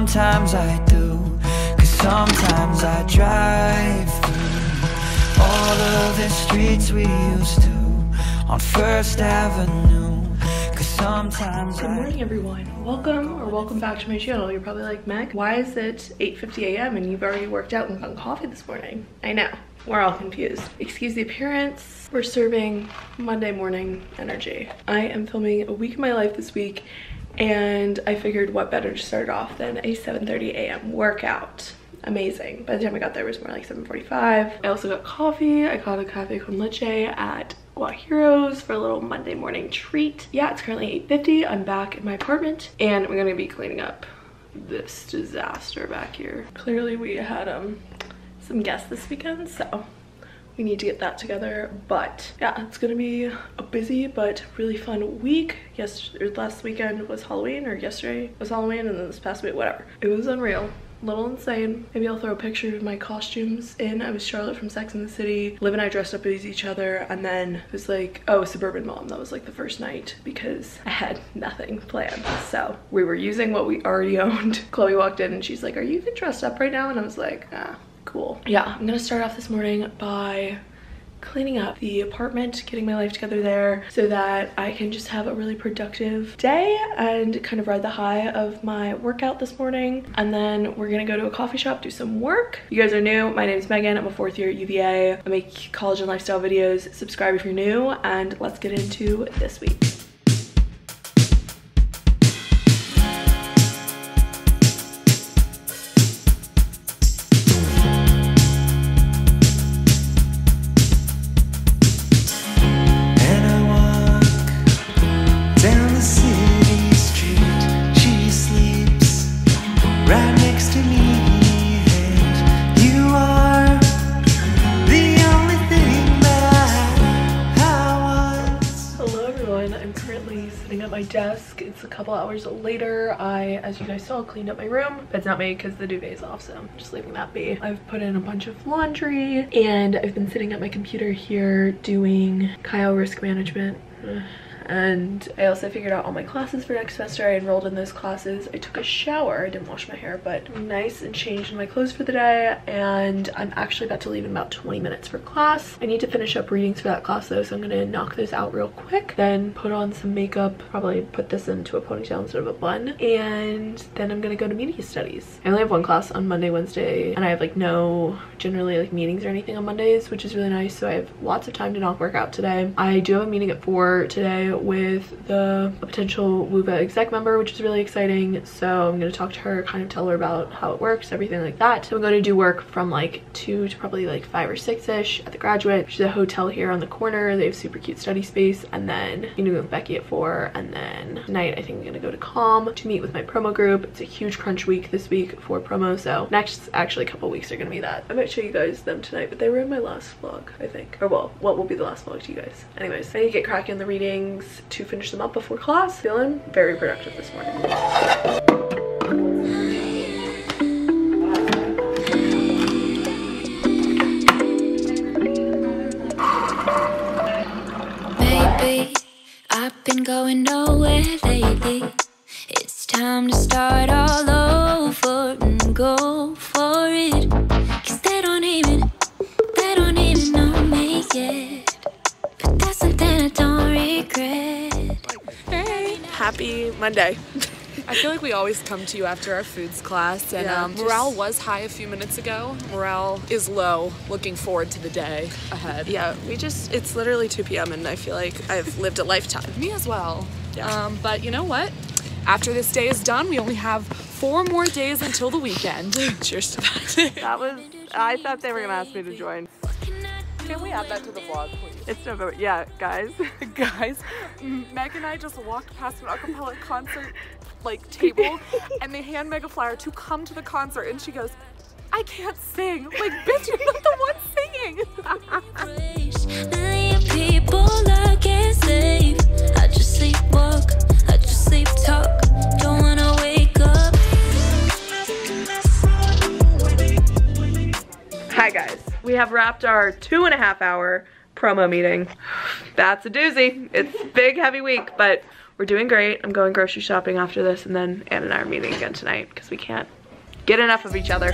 sometimes I do Cause sometimes I drive through All of the streets we used to On First Avenue Cause sometimes Good morning everyone. Welcome or welcome back to my channel. You're probably like, Meg, why is it 8.50 a.m. and you've already worked out and gotten coffee this morning? I know, we're all confused. Excuse the appearance. We're serving Monday morning energy. I am filming a week of my life this week and I figured what better to start off than a 7.30 a.m. workout. Amazing. By the time I got there, it was more like 7.45. I also got coffee. I got a cafe con leche at Guajiros for a little Monday morning treat. Yeah, it's currently 8.50. I'm back in my apartment and we're gonna be cleaning up this disaster back here. Clearly we had um some guests this weekend, so we need to get that together but yeah it's gonna be a busy but really fun week yes last weekend was halloween or yesterday was halloween and then this past week whatever it was unreal a little insane. Maybe I'll throw a picture of my costumes in. I was Charlotte from Sex and the City. Liv and I dressed up as each other and then it was like, oh, Suburban Mom. That was like the first night because I had nothing planned. So we were using what we already owned. Chloe walked in and she's like, are you even dressed up right now? And I was like, ah, cool. Yeah, I'm gonna start off this morning by cleaning up the apartment, getting my life together there so that I can just have a really productive day and kind of ride the high of my workout this morning. And then we're gonna go to a coffee shop, do some work. You guys are new, my name is Megan, I'm a fourth year at UVA. I make college and lifestyle videos. Subscribe if you're new and let's get into this week. Couple hours later. I, as you guys saw, cleaned up my room. Bed's not made because the duvet is off, so I'm just leaving that be. I've put in a bunch of laundry and I've been sitting at my computer here doing Chi O risk management. And I also figured out all my classes for next semester. I enrolled in those classes. I took a shower. I didn't wash my hair, but nice and changed my clothes for the day. And I'm actually about to leave in about 20 minutes for class. I need to finish up readings for that class though, so I'm gonna knock those out real quick. Then put on some makeup, probably put this into a ponytail instead of a bun. And then I'm gonna go to media studies. I only have one class on Monday, Wednesday, and I have like no generally like meetings or anything on Mondays, which is really nice. So I have lots of time to not work out today. I do have a meeting at four today with the potential WUVA exec member, which is really exciting. So I'm gonna talk to her, kind of tell her about how it works, everything like that. So I'm gonna do work from like two to probably like five or six-ish at the graduate, which is a hotel here on the corner. They have super cute study space. And then you know with Becky at four. And then tonight I think I'm gonna go to Comm to meet with my promo group. It's a huge crunch week this week for promo. So next actually a couple weeks are gonna be that. I might show you guys them tonight, but they were in my last vlog, I think. Or well, what will be the last vlog to you guys. Anyways, I need to get cracking on the readings to finish them up before class. Feeling very productive this morning. Happy Monday. I feel like we always come to you after our foods class, and Yeah, um, just- morale was high a few minutes ago. Morale is low. Looking forward to the day ahead. Yeah, we just, it's literally 2 p.m. and I feel like I've lived a lifetime. Me as well. Yeah. Um, but you know what? After this day is done, we only have four more days until the weekend. Cheers to that. that was, I thought they were gonna ask me to join. Can we add that to the vlog, please? It's November, yeah, guys. Guys, Meg and I just walked past an acapella concert like table, and they hand Meg a flyer to come to the concert, and she goes, "I can't sing." Like, bitch, you're not the one singing. Million people I can't save. I just sleepwalk, I just sleep talk. Don't wanna wake up. Hi guys, we have wrapped our two and a half hour promo meeting. That's a doozy. It's big heavy week, but we're doing great. I'm going grocery shopping after this and then Anne and I are meeting again tonight because we can't get enough of each other.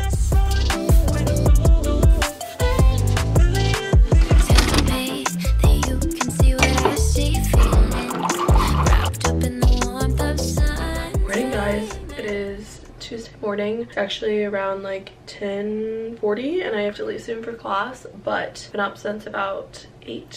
Tuesday morning. It's actually around like 10:40 and I have to leave soon for class, but been up since about 8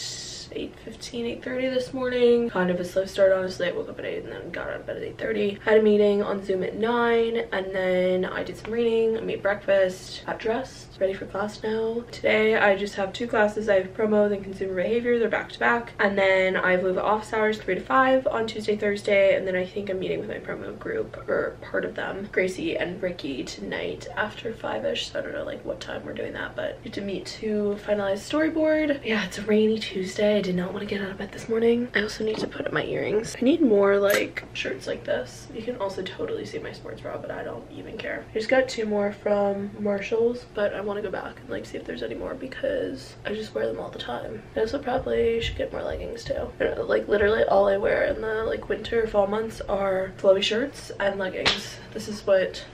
8.15, 8.30 this morning. Kind of a slow start, honestly. I woke up at 8 and then got out of bed at 8.30. Had a meeting on Zoom at 9 and then I did some reading, I made breakfast, got dressed, ready for class now. Today I just have two classes. I have promo, then consumer behavior. They're back to back. And then I have WUVA office hours 3 to 5 on Tuesday, Thursday. And then I think I'm meeting with my promo group or part of them, Gracie and Ricky tonight after 5ish. So I don't know like what time we're doing that, but get to meet to finalize storyboard. Yeah, it's a rainy Tuesday. I did not want to get out of bed this morning. I also need to put up my earrings. I need more like shirts like this. You can also totally see my sports bra, but I don't even care. I just got two more from Marshalls, but I want to go back and like see if there's any more because I just wear them all the time. I also probably should get more leggings too. Know, like literally all I wear in the like winter fall months are flowy shirts and leggings. This is what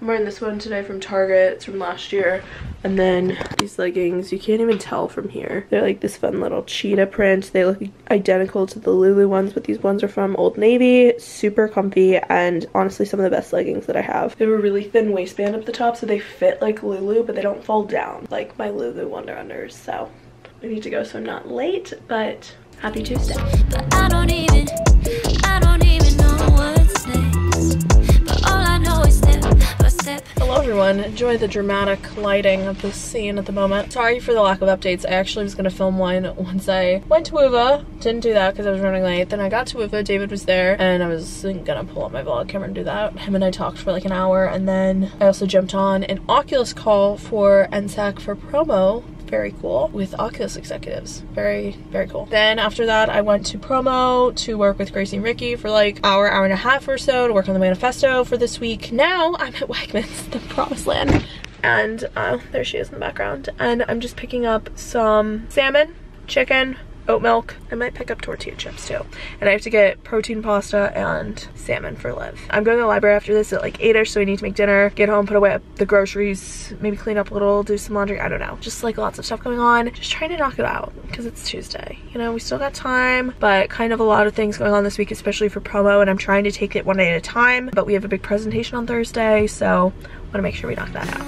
I'm wearing this one today from Target. It's from last year. And then these leggings, you can't even tell from here. They're like this fun little cheetah print. They look identical to the Lulu ones, but these ones are from Old Navy. Super comfy and honestly some of the best leggings that I have. They have a really thin waistband up the top so they fit like Lulu, but they don't fall down like my Lulu Wonder Unders. So I need to go so I'm not late, but happy Tuesday. But everyone, enjoy the dramatic lighting of this scene at the moment. Sorry for the lack of updates, I actually was gonna film one once I went to WUVA. Didn't do that because I was running late. Then I got to WUVA, David was there, and I was gonna pull up my vlog camera and do that. Him and I talked for like an hour, and then I also jumped on an Oculus call for NSAC for promo very cool with Oculus executives. Very, very cool. Then after that, I went to promo to work with Gracie and Ricky for like hour, hour and a half or so to work on the manifesto for this week. Now I'm at Wegmans, the promised land. And uh, there she is in the background. And I'm just picking up some salmon, chicken, oat milk. I might pick up tortilla chips too. And I have to get protein pasta and salmon for Liv. I'm going to the library after this at like 8ish, so I need to make dinner, get home, put away the groceries, maybe clean up a little, do some laundry, I don't know. Just like lots of stuff going on. Just trying to knock it out because it's Tuesday. You know, we still got time, but kind of a lot of things going on this week, especially for promo, and I'm trying to take it one day at a time. But we have a big presentation on Thursday, so I want to make sure we knock that out.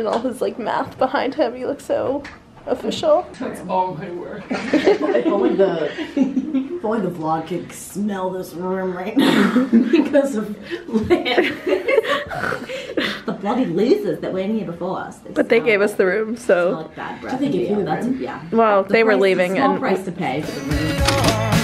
And all his like math behind him, he looks so official. that's all my If only the if only the vlog could smell this room right now because of Liv. the bloody losers that were in here before us. But they gave us the room, so like bad breath. I think if you that's yeah. well, The they were leaving the small and price to pay for the room.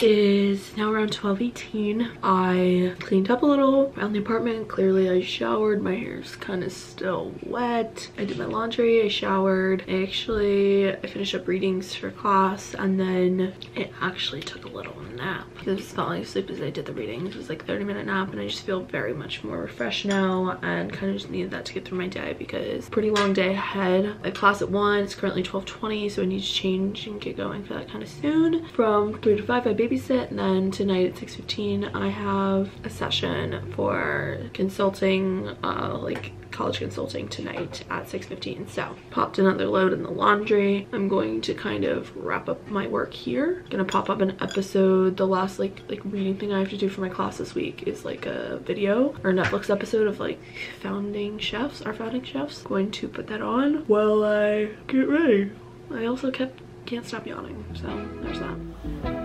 It is now around 12:18. I cleaned up a little around the apartment. Clearly I showered. My hair's kind of still wet. I did my laundry, I showered. I actually I finished up readings for class and then it actually took a little nap because I was falling asleep as I did the readings. It was like 30 minute nap and I just feel very much more refreshed now and kind of just needed that to get through my day because pretty long day ahead. I have class at 1. It's currently 12:20 so I need to change and get going for that kind of soon. From 3 to 5 I babysit and then tonight at 6.15 I have a session for consulting uh, like college consulting tonight at 6.15 so popped another load in the laundry. I'm going to kind of wrap up my work here. Gonna pop up an episode. The last like like reading thing i have to do for my class this week is like a video or netflix episode of like founding chefs our founding chefs. Going to put that on while i get ready. I also kept can't stop yawning so there's that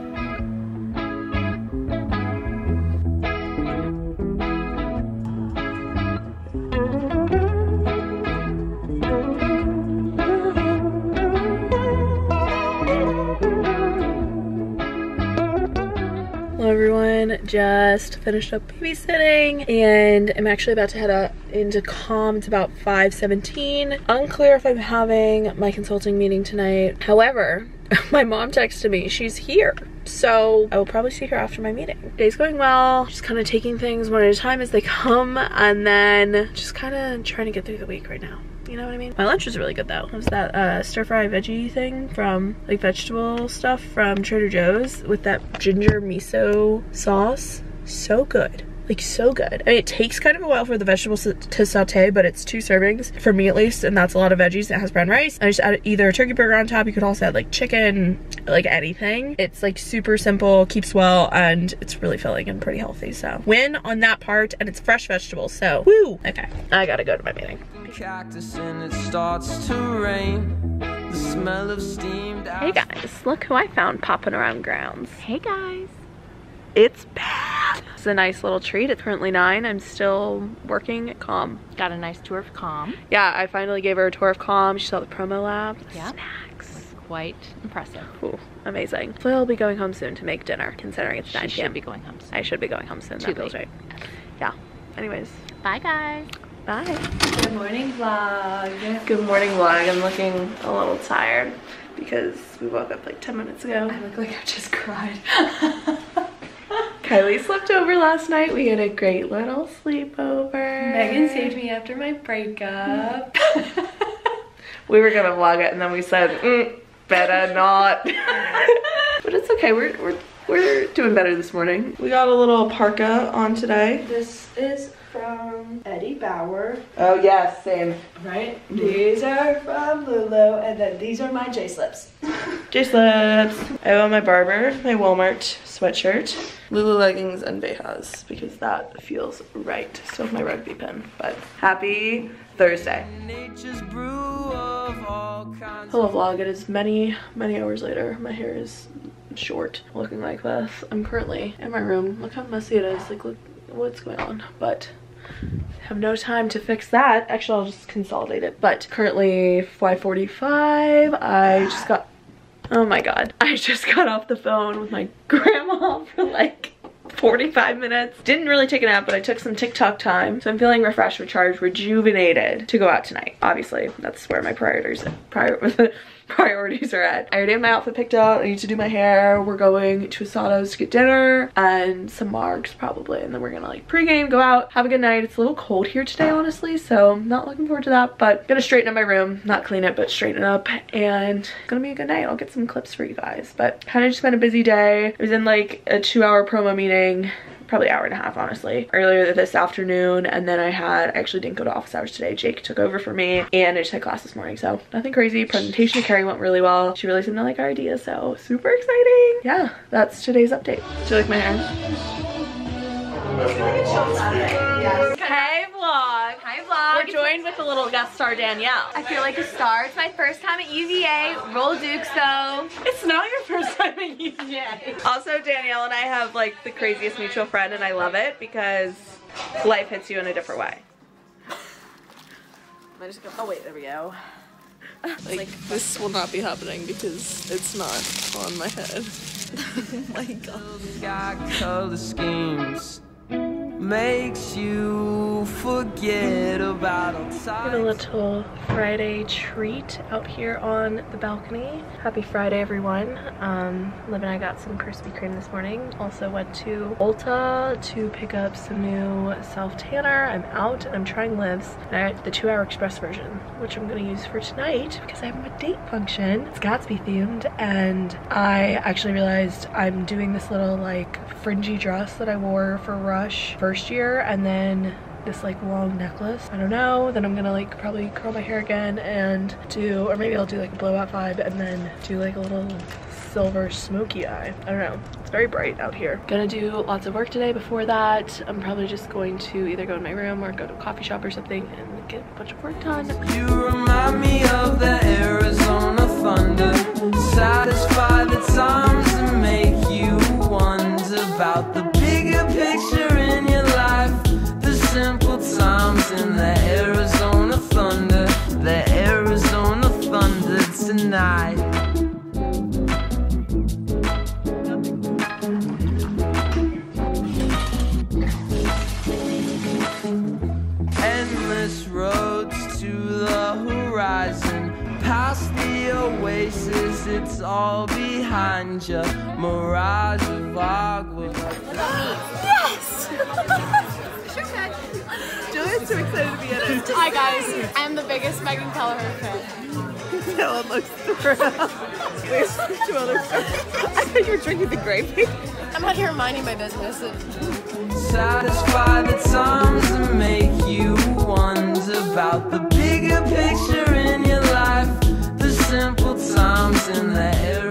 just finished up babysitting and I'm actually about to head out into Comm. It's about 5.17. Unclear if I'm having my consulting meeting tonight. However, my mom texted me, she's here. So I will probably see her after my meeting. Day's going well, just kind of taking things one at a time as they come and then just kind of trying to get through the week right now. You know what I mean? My lunch was really good though. It was that uh, stir fry veggie thing from like vegetable stuff from Trader Joe's with that ginger miso sauce. So good like so good. I mean, it takes kind of a while for the vegetables to saute, but it's two servings for me at least, and that's a lot of veggies. It has brown rice. I just add either a turkey burger on top. You could also add like chicken, like anything. It's like super simple, keeps well, and it's really filling and pretty healthy. So win on that part, and it's fresh vegetables. So woo. Okay, I gotta go to my meeting. Cactus and it starts to rain. The smell of steamed Hey guys, look who I found popping around grounds. Hey guys. It's bad. It's a nice little treat. It's currently nine. I'm still working at Comm. Got a nice tour of Comm. Yeah, I finally gave her a tour of Comm. She saw the promo lab. Yeah. Snacks. Quite impressive. Ooh, amazing. So I'll be going home soon to make dinner, considering it's She 9 should p.m. be going home soon. I should be going home soon. Too that feels right. Yeah. Anyways, Bye guys. bye. Good morning vlog. Good morning vlog. I'm looking a little tired because we woke up like 10 minutes ago. I look like I just cried. Kylie slept over last night. We had a great little sleepover. Megan saved me after my breakup. we were gonna vlog it and then we said, mm, better not. but it's okay. We're we're we're doing better this morning. We got a little parka on today. this is from Eddie Bauer, Oh yes, same. right? These are from Lulu, and then these are my J slips. J slips. I have on my Barbour, my Walmart sweatshirt, Lulu leggings, and Vejas because that feels right. So my rugby pin. But happy Thursday. Nature's brew of all kinds. Hello vlog, it is many, many hours later. My hair is short, looking like this. I'm currently in my room. Look how messy it is. Like, look what's going on. But have no time to fix that. Actually, I'll just consolidate it. But currently 5.45. I just got, oh my God. I just got off the phone with my grandma for like 45 minutes. Didn't really take a nap, but I took some TikTok time. So I'm feeling refreshed, recharged, rejuvenated to go out tonight. Obviously, that's where my priorities prior priorities are at. I already have my outfit picked out. I need to do my hair. We're going to Asado's to get dinner and some marks probably. And then we're gonna like pregame, go out, have a good night. It's a little cold here today, honestly. So not looking forward to that, but gonna straighten up my room. Not clean it, but straighten it up. And gonna be a good night. I'll get some clips for you guys. But kind of just been a busy day. I was in like a two hour promo meeting probably hour and a half honestly earlier this afternoon. And then i had I actually didn't go to office hours today. Jake took over for me and i just had class this morning. So nothing crazy. Presentation to carrie went really well. She really seemed to like our idea so super exciting. Yeah that's today's update. Do you like my hair we're joined with a little guest star danielle I feel like a star. It's my first time at UVA. Roll Dukes though. It's not your first time at UVA. Also, Danielle and I have like the craziest mutual friend and I love it because life hits you in a different way. I just go, oh wait, there we go. Like, this will not be happening because it's not on my head. oh my god. Got color schemes. Makes you forget about a little Friday treat out here on the balcony. Happy Friday, everyone. Um, Liv and I got some Krispy Kreme this morning. Also went to Ulta to pick up some new self tanner. I'm out and I'm trying Liv's. And I got the two hour express version, which I'm gonna use for tonight because I have a date function. It's Gatsby themed and I actually realized I'm doing this little like fringy dress that I wore for Rush first year and then this like long necklace. I don't know. Then I'm gonna like probably curl my hair again and do, or maybe I'll do like a blowout vibe and then do like a little silver smoky eye. I don't know. It's very bright out here. Gonna do lots of work today before that. I'm probably just going to either go in my room or go to a coffee shop or something and get a bunch of work done. You remind me of the Arizona thunder. Satisfy the times and make you wonder about the oasis, it's all behind you. Mirage of agua. yes! Julia's too excited to be in it. Hi guys, I'm the biggest Megan Kelleher fan. Dylan looks around. There's two other I thought you were drinking the gravy. I'm out here minding my business. Satisfy the times that make you wonder about the bigger picture simple times in the